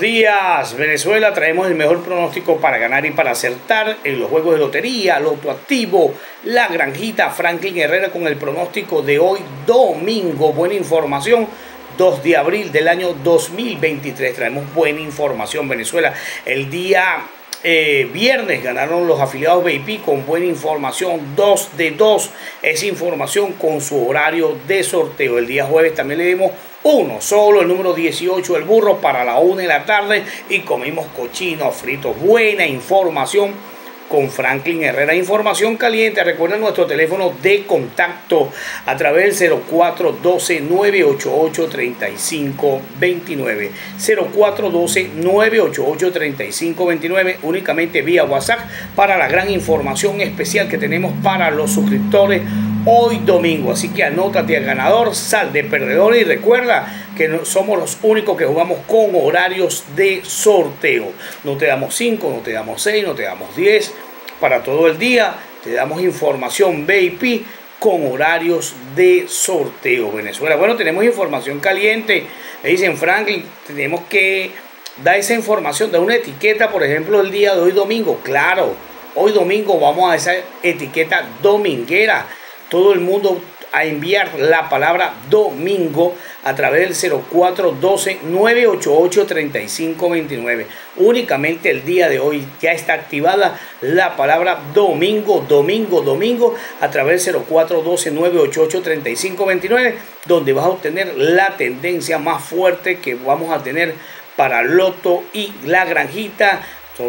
días, Venezuela. Traemos el mejor pronóstico para ganar y para acertar en los juegos de lotería, Loto Activo, La Granjita, Franklin Herrera con el pronóstico de hoy, domingo. Buena información. 2 de abril del año 2023. Traemos buena información, Venezuela. El día eh, viernes ganaron los afiliados VIP con buena información, 2 de 2 es información con su horario de sorteo. El día jueves también le dimos uno solo, el número 18, el burro para la 1 de la tarde y comimos cochino frito. Buena información con Franklin Herrera. Información caliente. Recuerden nuestro teléfono de contacto a través del 0412-988-3529. 0412-988-3529. Únicamente vía WhatsApp para la gran información especial que tenemos para los suscriptores hoy domingo. Así que anótate al ganador, sal de perdedor y recuerda que somos los únicos que jugamos con horarios de sorteo. No te damos 5, no te damos 6, no te damos 10 para todo el día. Te damos información VIP con horarios de sorteo. Venezuela. Bueno, tenemos información caliente. Me dicen Franklin, tenemos que dar esa información, de una etiqueta, por ejemplo, el día de hoy domingo. Claro, hoy domingo vamos a esa etiqueta dominguera todo el mundo a enviar la palabra domingo a través del 0412-988-3529. Únicamente el día de hoy ya está activada la palabra domingo, domingo, domingo a través del 0412-988-3529, donde vas a obtener la tendencia más fuerte que vamos a tener para Loto y la granjita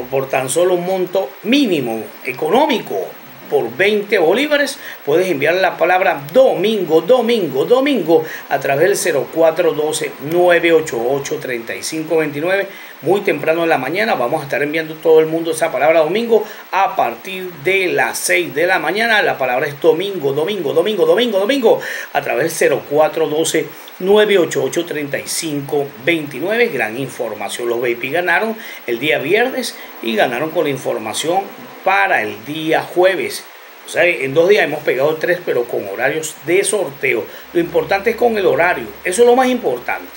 por tan solo un monto mínimo económico por 20 bolívares, puedes enviar la palabra domingo, domingo, domingo a través del 0412-988-3529. Muy temprano en la mañana vamos a estar enviando todo el mundo esa palabra domingo a partir de las 6 de la mañana. La palabra es domingo, domingo, domingo, domingo, domingo a través del 0412 988-3529. Gran información. Los VIP ganaron el día viernes y ganaron con la información para el día jueves. O sea, en dos días hemos pegado tres, pero con horarios de sorteo. Lo importante es con el horario. Eso es lo más importante.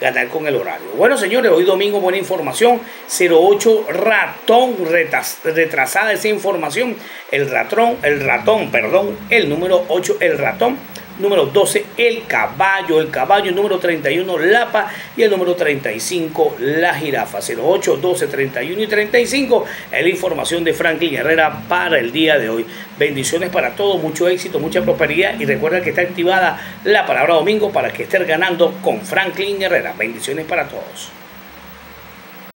Ganar con el horario. Bueno, señores, hoy domingo buena información. 08 ratón retrasada esa información. El ratón, el ratón, perdón, el número 8, el ratón número 12 el caballo, el caballo número 31 Lapa y el número 35 la jirafa 08, 12, 31 y 35 es la información de Franklin Herrera para el día de hoy. Bendiciones para todos, mucho éxito, mucha prosperidad y recuerda que está activada la palabra domingo para que estés ganando con Franklin Herrera. Bendiciones para todos.